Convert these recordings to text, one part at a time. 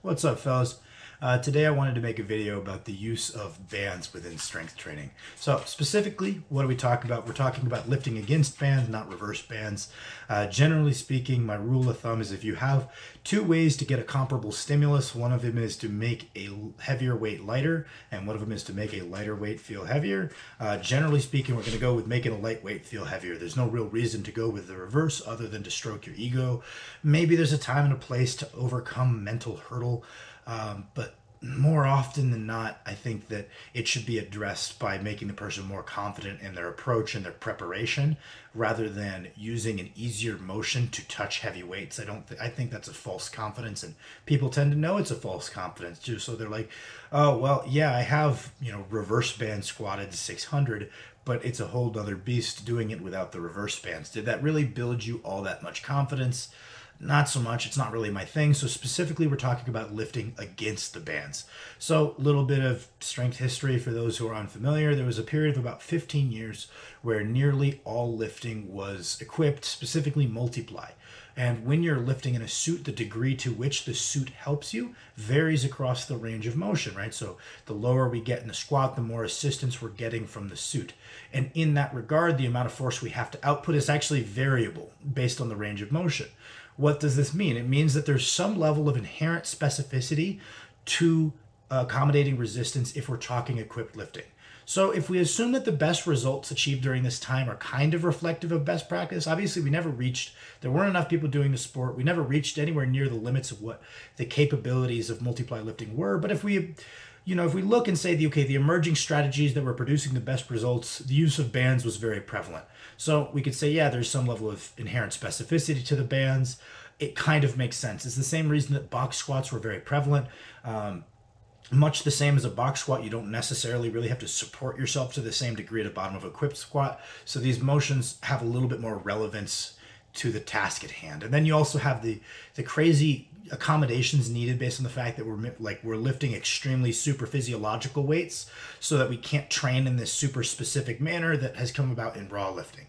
What's up, fellas? Uh, today I wanted to make a video about the use of bands within strength training. So specifically, what are we talking about? We're talking about lifting against bands, not reverse bands. Uh, generally speaking, my rule of thumb is if you have two ways to get a comparable stimulus, one of them is to make a heavier weight lighter, and one of them is to make a lighter weight feel heavier. Uh, generally speaking, we're going to go with making a lightweight feel heavier. There's no real reason to go with the reverse other than to stroke your ego. Maybe there's a time and a place to overcome mental hurdle. Um, but more often than not, I think that it should be addressed by making the person more confident in their approach and their preparation, rather than using an easier motion to touch heavy weights. I don't. Th- I think that's a false confidence, and people tend to know it's a false confidence too. So they're like, "Oh well, yeah, I have you know reverse band squatted 600, but it's a whole other beast doing it without the reverse bands. Did that really build you all that much confidence?" Not so much. It's not really my thing. So specifically, we're talking about lifting against the bands. So a little bit of strength history for those who are unfamiliar. There was a period of about 15 years where nearly all lifting was equipped, specifically multiply. And when you're lifting in a suit, the degree to which the suit helps you varies across the range of motion, right? So the lower we get in the squat, the more assistance we're getting from the suit. And in that regard, the amount of force we have to output is actually variable based on the range of motion. What does this mean? It means that there's some level of inherent specificity to accommodating resistance if we're talking equipped lifting. So if we assume that the best results achieved during this time are kind of reflective of best practice, obviously we never reached, there weren't enough people doing the sport. We never reached anywhere near the limits of what the capabilities of multiply lifting were. But if we you know, if we look and say the okay, the emerging strategies that were producing the best results, the use of bands was very prevalent. So we could say, yeah, there's some level of inherent specificity to the bands. It kind of makes sense. It's the same reason that box squats were very prevalent. Um, much the same as a box squat, you don't necessarily really have to support yourself to the same degree at the bottom of a equipped squat. So these motions have a little bit more relevance to the task at hand. And then you also have the the crazy accommodations needed based on the fact that we're like we're lifting extremely super physiological weights so that we can't train in this super specific manner that has come about in raw lifting.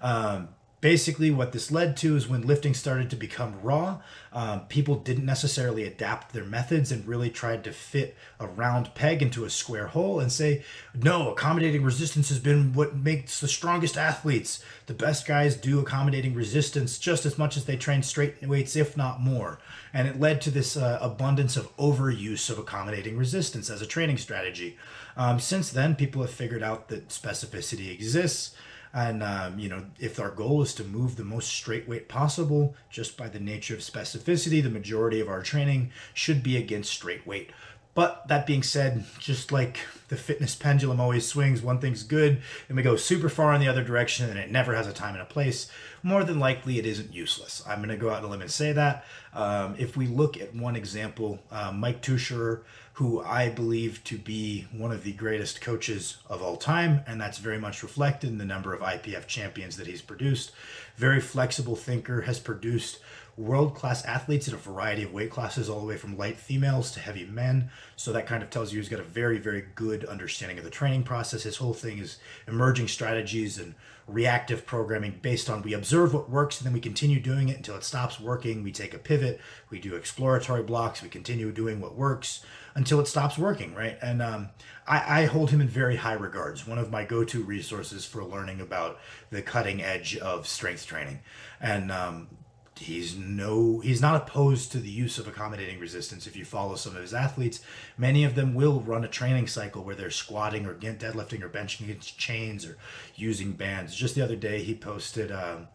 Um, basically what this led to is when lifting started to become raw um, people didn't necessarily adapt their methods and really tried to fit a round peg into a square hole and say no accommodating resistance has been what makes the strongest athletes. The best guys do accommodating resistance just as much as they train straight weights if not more. And it led to this uh, abundance of overuse of accommodating resistance as a training strategy. Um, since then people have figured out that specificity exists and, um, you know, if our goal is to move the most straight weight possible, just by the nature of specificity, the majority of our training should be against straight weight. But that being said, just like the fitness pendulum always swings, one thing's good, and we go super far in the other direction, and it never has a time and a place, more than likely it isn't useless. I'm going to go out on a limb and say that. Um, if we look at one example, uh, Mike Tuchscherer, who I believe to be one of the greatest coaches of all time, and that's very much reflected in the number of IPF champions that he's produced. Very flexible thinker, has produced world class athletes in a variety of weight classes, all the way from light females to heavy men. So that kind of tells you he's got a very, very good understanding of the training process. His whole thing is emerging strategies and reactive programming based on we observe what works and then we continue doing it until it stops working. We take a pivot, we do exploratory blocks, we continue doing what works until it stops working, right? And um, I, I, hold him in very high regards. One of my go-to resources for learning about the cutting edge of strength training, and um, he's no he's not opposed to the use of accommodating resistance. If you follow some of his athletes many of them will run a training cycle where they're squatting or deadlifting or benching against chains or using bands. Just the other day he posted um,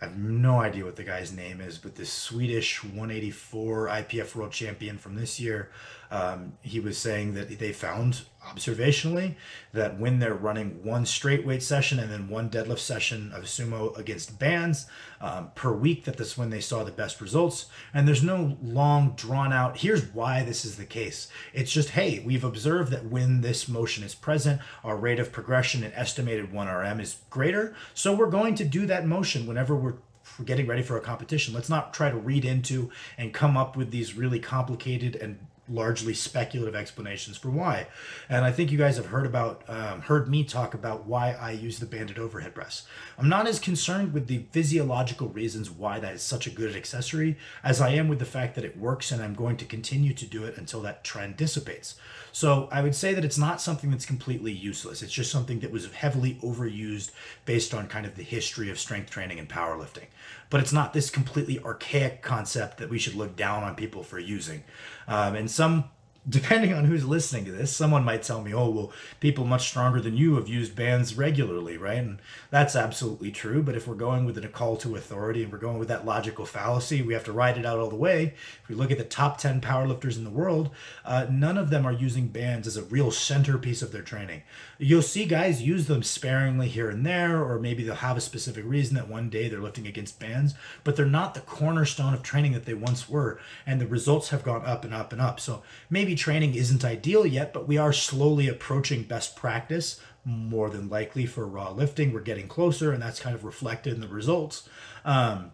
I have no idea what the guy's name is, but this Swedish 184 IPF world champion from this year, um, he was saying that they found observationally that when they're running one straight weight session and then one deadlift session of sumo against bands um, per week that this when they saw the best results. And there's no long drawn out here's why this is the case. It's just hey we've observed that when this motion is present our rate of progression and estimated 1rm is greater. So we're going to do that motion whenever we're getting ready for a competition. Let's not try to read into and come up with these really complicated and largely speculative explanations for why. And I think you guys have heard about, um, heard me talk about why I use the banded overhead press. I'm not as concerned with the physiological reasons why that is such a good accessory as I am with the fact that it works and I'm going to continue to do it until that trend dissipates. So I would say that it's not something that's completely useless. It's just something that was heavily overused based on kind of the history of strength training and powerlifting. But it's not this completely archaic concept that we should look down on people for using. Um, and some depending on who's listening to this, someone might tell me, oh, well, people much stronger than you have used bands regularly, right? And that's absolutely true. But if we're going with a call to authority and we're going with that logical fallacy, we have to ride it out all the way. If we look at the top 10 powerlifters in the world, uh, none of them are using bands as a real centerpiece of their training. You'll see guys use them sparingly here and there, or maybe they'll have a specific reason that one day they're lifting against bands, but they're not the cornerstone of training that they once were. And the results have gone up and up and up. So maybe maybe training isn't ideal yet, but we are slowly approaching best practice more than likely for raw lifting. We're getting closer, and that's kind of reflected in the results. Um,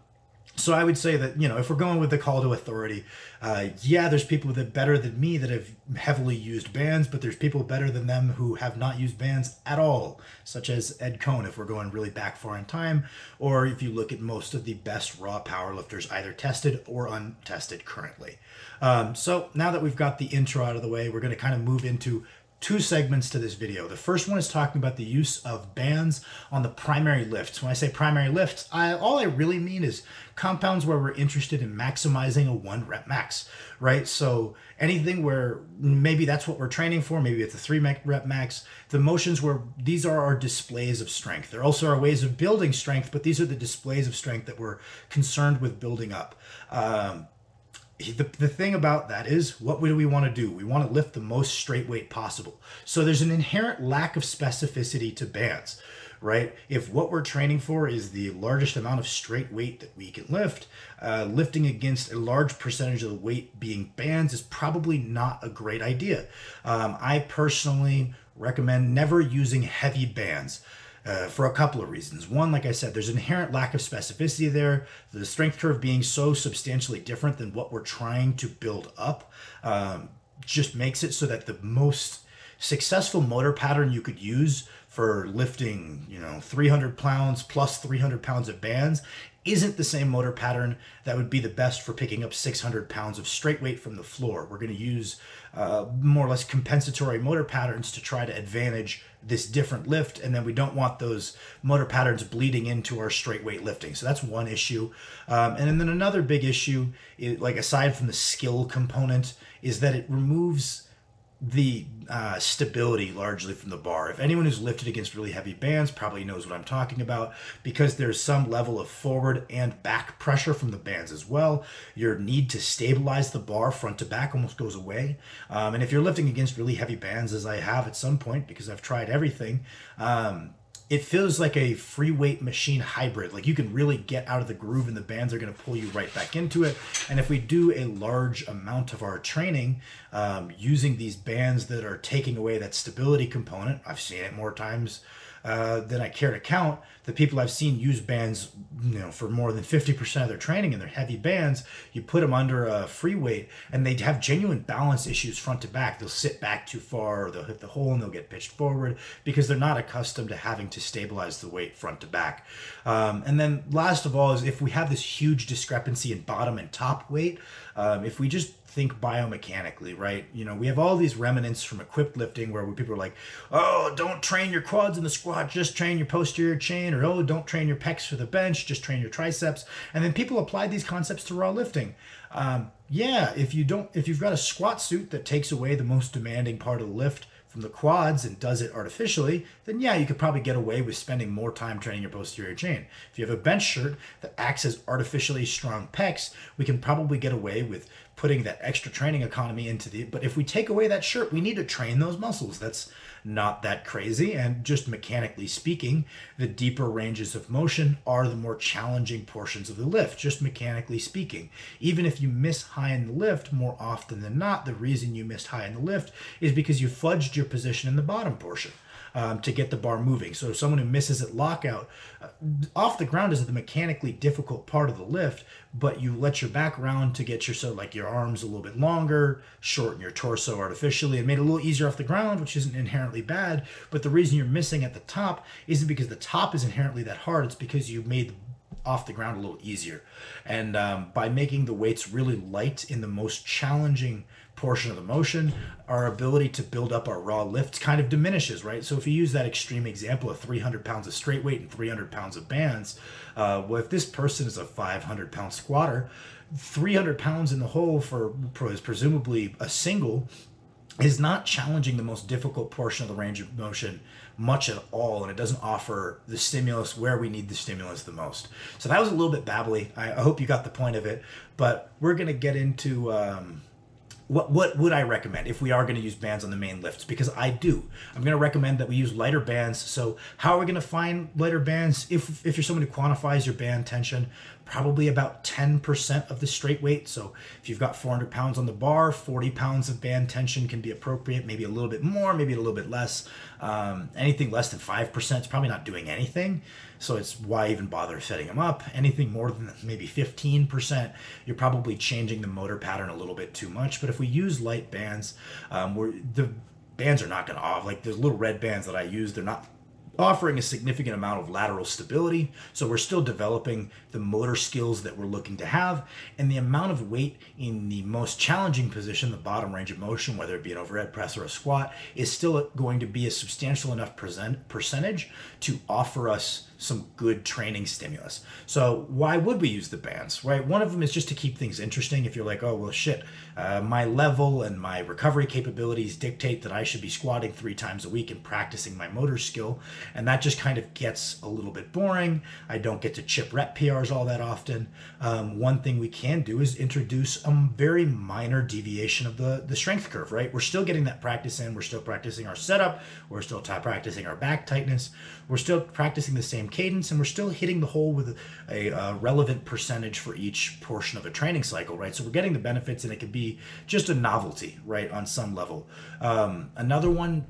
so I would say that you know if we're going with the call to authority, uh, yeah, there's people that better than me that have heavily used bands, but there's people better than them who have not used bands at all, such as Ed Coan. If we're going really back far in time, or if you look at most of the best raw powerlifters, either tested or untested currently. Um, so now that we've got the intro out of the way, we're going to kind of move into two segments to this video. The first one is talking about the use of bands on the primary lifts. When I say primary lifts, I, all I really mean is compounds where we're interested in maximizing a one rep max, right? So anything where maybe that's what we're training for, maybe it's a three rep max, the motions where these are our displays of strength. They're also our ways of building strength, but these are the displays of strength that we're concerned with building up. Um, the, the thing about that is what do we want to do? We want to lift the most straight weight possible. So there's an inherent lack of specificity to bands right? If what we're training for is the largest amount of straight weight that we can lift uh, lifting against a large percentage of the weight being bands is probably not a great idea. Um, i personally recommend never using heavy bands uh, for a couple of reasons. One, like I said, there's an inherent lack of specificity there. The strength curve being so substantially different than what we're trying to build up um, just makes it so that the most successful motor pattern you could use for lifting, you know, 300 pounds plus 300 pounds of bands isn't the same motor pattern that would be the best for picking up 600 pounds of straight weight from the floor. We're going to use uh, more or less compensatory motor patterns to try to advantage this different lift, and then we don't want those motor patterns bleeding into our straight weight lifting. So that's one issue. Um, and then another big issue, is, like aside from the skill component, is that it removes the uh, stability largely from the bar. If anyone who's lifted against really heavy bands probably knows what I'm talking about because there's some level of forward and back pressure from the bands as well. Your need to stabilize the bar front to back almost goes away. Um, and if you're lifting against really heavy bands, as I have at some point because I've tried everything, um, it feels like a free weight machine hybrid. Like you can really get out of the groove and the bands are going to pull you right back into it. And if we do a large amount of our training um, using these bands that are taking away that stability component, I've seen it more times uh, than I care to count. The people I've seen use bands, you know, for more than 50% of their training and their heavy bands, you put them under a free weight and they have genuine balance issues front to back. They'll sit back too far or they'll hit the hole and they'll get pitched forward because they're not accustomed to having to stabilize the weight front to back. Um, and then last of all is if we have this huge discrepancy in bottom and top weight, um, if we just think biomechanically, right? You know, we have all these remnants from equipped lifting where people are like, oh, don't train your quads in the squat, just train your posterior chain, or oh, don't train your pecs for the bench, just train your triceps. And then people apply these concepts to raw lifting. Um, yeah, if you don't, if you've got a squat suit that takes away the most demanding part of the lift, from the quads and does it artificially, then yeah, you could probably get away with spending more time training your posterior chain. If you have a bench shirt that acts as artificially strong pecs, we can probably get away with putting that extra training economy into the but if we take away that shirt we need to train those muscles. That's not that crazy. And just mechanically speaking the deeper ranges of motion are the more challenging portions of the lift just mechanically speaking. Even if you miss high in the lift more often than not the reason you missed high in the lift is because you fudged your position in the bottom portion um, to get the bar moving. So someone who misses at lockout, uh, off the ground is the mechanically difficult part of the lift, but you let your back round to get your so like your arms a little bit longer, shorten your torso artificially, and made it a little easier off the ground, which isn't inherently bad. But the reason you're missing at the top isn't because the top is inherently that hard. It's because you made off the ground a little easier. And um, by making the weights really light in the most challenging portion of the motion, our ability to build up our raw lifts kind of diminishes, right? So if you use that extreme example of 300 pounds of straight weight and 300 pounds of bands, uh, well, if this person is a 500 pound squatter, 300 pounds in the hole for is presumably a single is not challenging the most difficult portion of the range of motion much at all and it doesn't offer the stimulus where we need the stimulus the most so that was a little bit babbly i, hope you got the point of it but we're going to get into um, what what would I recommend if we are going to use bands on the main lifts? Because I do. I'm going to recommend that we use lighter bands. So how are we going to find lighter bands? If if you're someone who quantifies your band tension, probably about 10% of the straight weight. So if you've got 400 pounds on the bar, 40 pounds of band tension can be appropriate. Maybe a little bit more, maybe a little bit less. Um, anything less than 5% is probably not doing anything. So it's why even bother setting them up. Anything more than maybe 15%, you're probably changing the motor pattern a little bit too much. But if we use light bands, um, where the bands are not going to off like those little red bands that I use, they're not offering a significant amount of lateral stability. So we're still developing the motor skills that we're looking to have. And the amount of weight in the most challenging position, the bottom range of motion, whether it be an overhead press or a squat, is still going to be a substantial enough present percentage to offer us some good training stimulus. So why would we use the bands, right? One of them is just to keep things interesting. If you're like, oh, well, shit, uh, my level and my recovery capabilities dictate that I should be squatting three times a week and practicing my motor skill. And that just kind of gets a little bit boring. I don't get to chip rep PRs all that often. Um, one thing we can do is introduce a very minor deviation of the, the strength curve, right? We're still getting that practice in. We're still practicing our setup. We're still t- practicing our back tightness. We're still practicing the same cadence and we're still hitting the hole with a, a, relevant percentage for each portion of a training cycle, right? So we're getting the benefits and it could be just a novelty, right, on some level. Um, another one,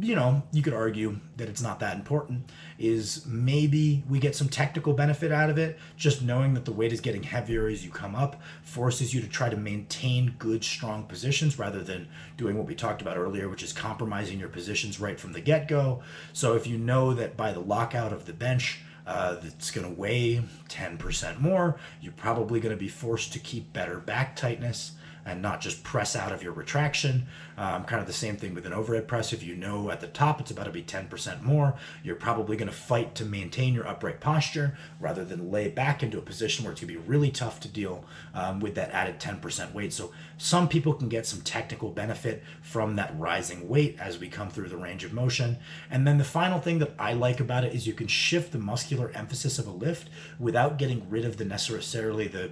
you know, you could argue that it's not that important, is maybe we get some technical benefit out of it. Just knowing that the weight is getting heavier as you come up forces you to try to maintain good, strong positions rather than doing what we talked about earlier, which is compromising your positions right from the get go. So if you know that by the lockout of the bench, uh, that's going to weigh 10% more, you're probably going to be forced to keep better back tightness and not just press out of your retraction. Um, kind of the same thing with an overhead press. If you know at the top it's about to be 10% more, you're probably going to fight to maintain your upright posture rather than lay back into a position where it's going to be really tough to deal um, with that added 10% weight. So some people can get some technical benefit from that rising weight as we come through the range of motion. And then the final thing that I like about it is you can shift the muscular emphasis of a lift without getting rid of the necessarily the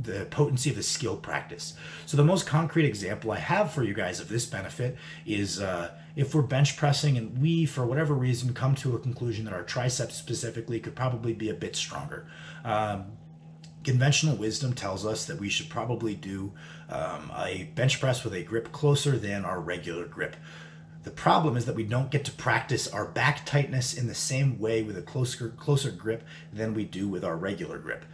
the potency of the skill practice. So the most concrete example I have for you guys of this benefit is uh, if we're bench pressing and we, for whatever reason, come to a conclusion that our triceps specifically could probably be a bit stronger. Um, conventional wisdom tells us that we should probably do um, a bench press with a grip closer than our regular grip. The problem is that we don't get to practice our back tightness in the same way with a closer closer grip than we do with our regular grip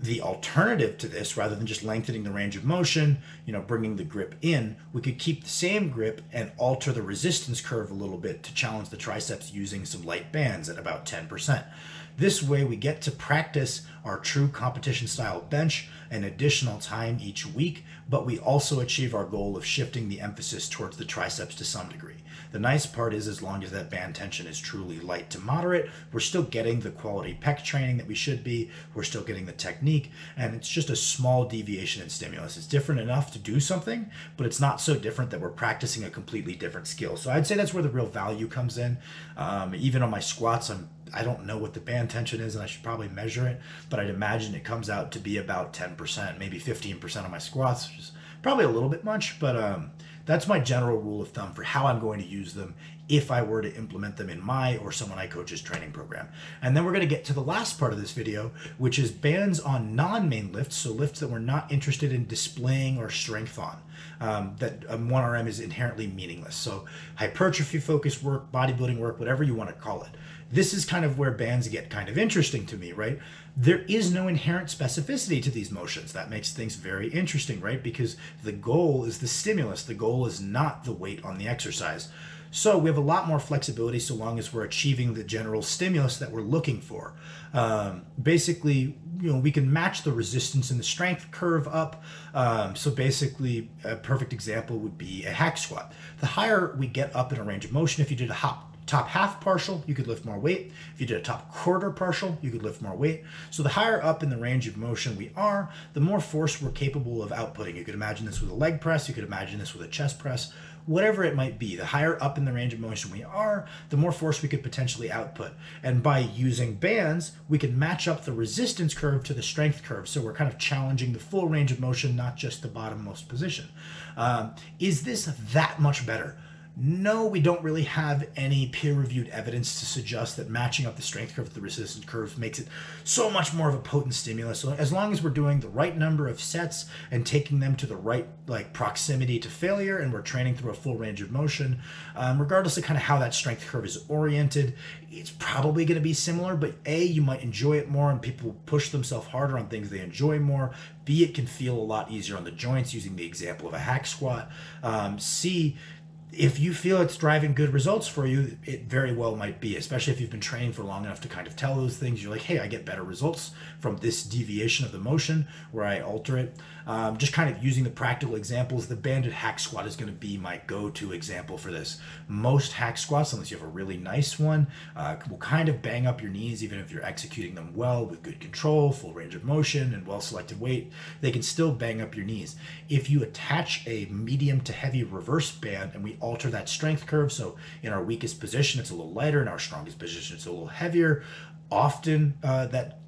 the alternative to this rather than just lengthening the range of motion you know bringing the grip in we could keep the same grip and alter the resistance curve a little bit to challenge the triceps using some light bands at about 10% this way we get to practice our true competition style bench an additional time each week but we also achieve our goal of shifting the emphasis towards the triceps to some degree the nice part is, as long as that band tension is truly light to moderate, we're still getting the quality pec training that we should be. We're still getting the technique, and it's just a small deviation in stimulus. It's different enough to do something, but it's not so different that we're practicing a completely different skill. So I'd say that's where the real value comes in. Um, even on my squats, I'm I don't know what the band tension is, and I should probably measure it, but I'd imagine it comes out to be about 10%, maybe 15% of my squats, which is probably a little bit much, but um, that's my general rule of thumb for how I'm going to use them if I were to implement them in my or someone I coach's training program. And then we're going to get to the last part of this video, which is bands on non-main lifts, so lifts that we're not interested in displaying our strength on. Um, that um, 1RM is inherently meaningless. So hypertrophy focused work, bodybuilding work, whatever you want to call it. This is kind of where bands get kind of interesting to me, right? There is no inherent specificity to these motions. That makes things very interesting, right? Because the goal is the stimulus. The goal is not the weight on the exercise. So we have a lot more flexibility so long as we're achieving the general stimulus that we're looking for. Um, basically, you know, we can match the resistance and the strength curve up. Um, so basically, a perfect example would be a hack squat. The higher we get up in a range of motion, if you did a hop top half partial, you could lift more weight. If you did a top quarter partial, you could lift more weight. So the higher up in the range of motion we are, the more force we're capable of outputting. You could imagine this with a leg press, you could imagine this with a chest press, whatever it might be. The higher up in the range of motion we are, the more force we could potentially output. And by using bands, we can match up the resistance curve to the strength curve. So we're kind of challenging the full range of motion, not just the bottommost position. Um, is this that much better? No, we don't really have any peer-reviewed evidence to suggest that matching up the strength curve with the resistance curve makes it so much more of a potent stimulus. So as long as we're doing the right number of sets and taking them to the right like proximity to failure, and we're training through a full range of motion, um, regardless of kind of how that strength curve is oriented, it's probably going to be similar. But a, you might enjoy it more, and people push themselves harder on things they enjoy more. B, it can feel a lot easier on the joints, using the example of a hack squat. Um, C if you feel it's driving good results for you, it very well might be, especially if you've been training for long enough to kind of tell those things. You're like, hey, I get better results from this deviation of the motion where I alter it. Um, just kind of using the practical examples, the banded hack squat is going to be my go to example for this. Most hack squats, unless you have a really nice one, uh, will kind of bang up your knees, even if you're executing them well with good control, full range of motion, and well selected weight. They can still bang up your knees. If you attach a medium to heavy reverse band and we alter that strength curve. So in our weakest position, it's a little lighter. In our strongest position, it's a little heavier. Often uh, that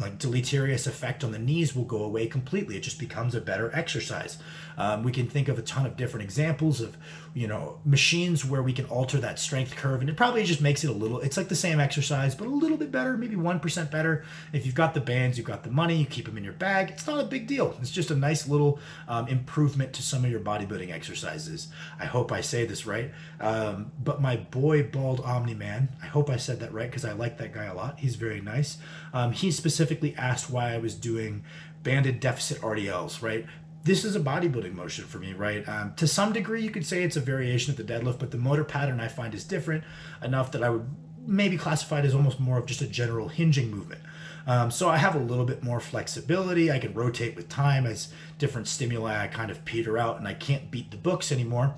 like deleterious effect on the knees will go away completely. It just becomes a better exercise. Um, we can think of a ton of different examples of, you know, machines where we can alter that strength curve, and it probably just makes it a little. It's like the same exercise, but a little bit better, maybe one percent better. If you've got the bands, you've got the money, you keep them in your bag. It's not a big deal. It's just a nice little um, improvement to some of your bodybuilding exercises. I hope I say this right. Um, but my boy Bald Omni Man, I hope I said that right because I like that guy a lot. He's very nice. Um, he specifically asked why I was doing banded deficit RDLs, right? This is a bodybuilding motion for me, right? Um, to some degree, you could say it's a variation of the deadlift, but the motor pattern I find is different enough that I would maybe classify it as almost more of just a general hinging movement. Um, so I have a little bit more flexibility. I can rotate with time as different stimuli I kind of peter out, and I can't beat the books anymore.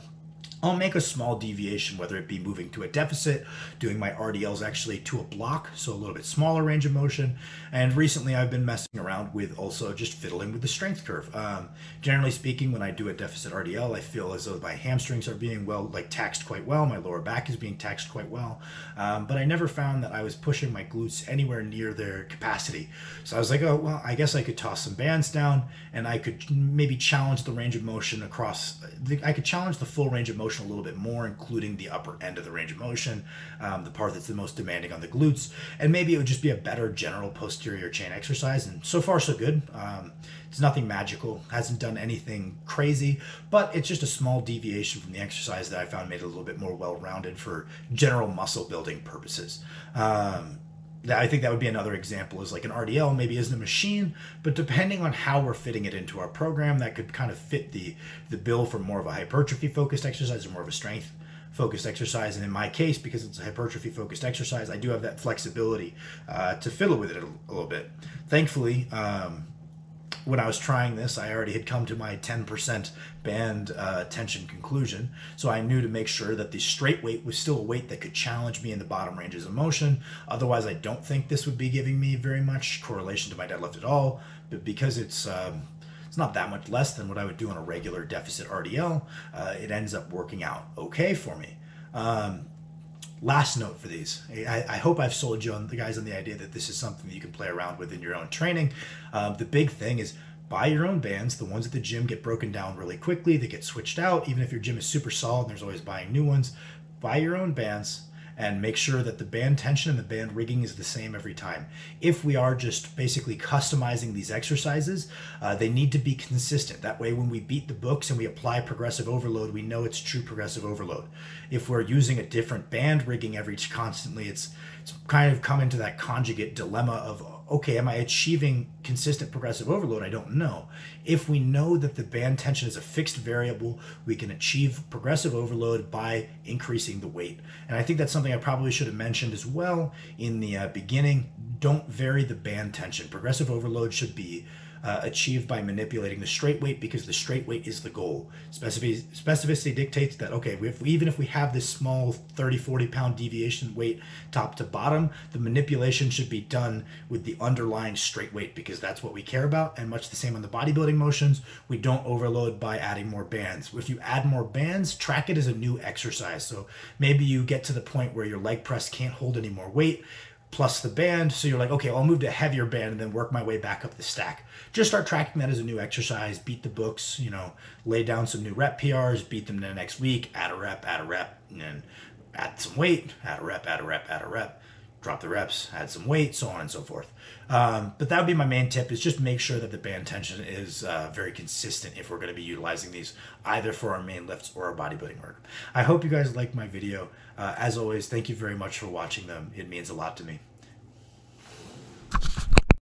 I'll make a small deviation, whether it be moving to a deficit, doing my RDLs actually to a block, so a little bit smaller range of motion. And recently I've been messing around with also just fiddling with the strength curve. Um, generally speaking, when I do a deficit RDL, I feel as though my hamstrings are being well, like taxed quite well, my lower back is being taxed quite well. Um, but I never found that I was pushing my glutes anywhere near their capacity. So I was like, oh, well, I guess I could toss some bands down and I could maybe challenge the range of motion across, I could challenge the full range of motion motion a little bit more, including the upper end of the range of motion, um, the part that's the most demanding on the glutes, and maybe it would just be a better general posterior chain exercise. And so far, so good. Um, it's nothing magical, hasn't done anything crazy, but it's just a small deviation from the exercise that I found made it a little bit more well rounded for general muscle building purposes. Um, I think that would be another example is like an RDL maybe isn't a machine, but depending on how we're fitting it into our program, that could kind of fit the the bill for more of a hypertrophy focused exercise or more of a strength focused exercise. And in my case, because it's a hypertrophy focused exercise, I do have that flexibility uh, to fiddle with it a, a little bit. Thankfully, um, when I was trying this, I already had come to my 10% band uh, tension conclusion. So I knew to make sure that the straight weight was still a weight that could challenge me in the bottom ranges of motion. Otherwise, I don't think this would be giving me very much correlation to my deadlift at all. But because it's um, it's not that much less than what I would do on a regular deficit RDL, uh, it ends up working out okay for me. Um, last note for these. I, I, hope i've sold you on the guys on the idea that this is something that you can play around with in your own training. Um, the big thing is buy your own bands. The ones at the gym get broken down really quickly. They get switched out. Even if your gym is super solid there's always buying new ones buy your own bands and make sure that the band tension and the band rigging is the same every time. If we are just basically customizing these exercises, uh, they need to be consistent. That way, when we beat the books and we apply progressive overload, we know it's true progressive overload. If we're using a different band rigging every constantly, it's it's kind of come into that conjugate dilemma of okay, am I achieving consistent progressive overload? I don't know. If we know that the band tension is a fixed variable, we can achieve progressive overload by increasing the weight. And I think that's something I probably should have mentioned as well in the uh, beginning. Don't vary the band tension. Progressive overload should be uh, achieved by manipulating the straight weight because the straight weight is the goal. Specificity, specificity dictates that, okay, if we, even if we have this small 30, 40 pound deviation weight top to bottom, the manipulation should be done with the underlying straight weight because that's what we care about. And much the same on the bodybuilding motions, we don't overload by adding more bands. If you add more bands, track it as a new exercise. So maybe you get to the point where your leg press can't hold any more weight plus the band. So you're like, okay, I'll move to a heavier band and then work my way back up the stack. Just start tracking that as a new exercise, beat the books, you know, lay down some new rep PRs, beat them the next week, add a rep, add a rep, and then add some weight, add a rep, add a rep, add a rep, drop the reps, add some weight, so on and so forth. Um, but that would be my main tip is just make sure that the band tension is uh, very consistent if we're going to be utilizing these either for our main lifts or our bodybuilding work. I hope you guys liked my video. Uh, as always, thank you very much for watching them. It means a lot to me.